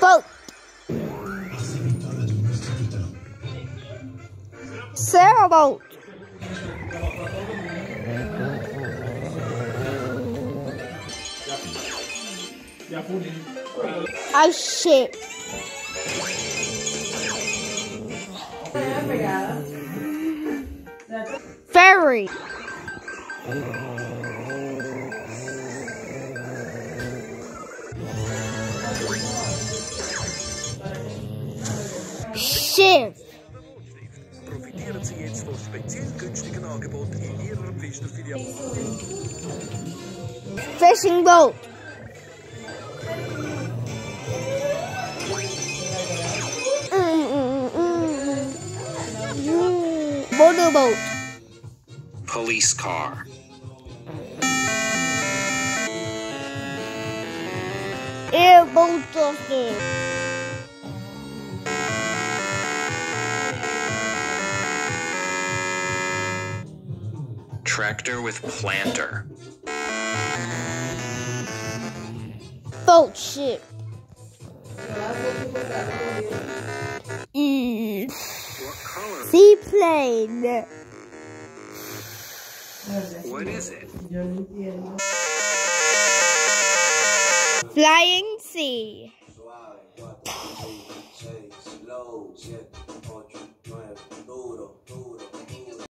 Boat. Sailboat. Ice ship. Ferry. Sie jetzt von speziell günstigen Angeboten in Ihrer Pfister-Filiale. Fishing boat. Motorboat. Police car. Airboat. Tractor with planter. Boat ship. Mm. What color? Seaplane. What is it? Flying sea.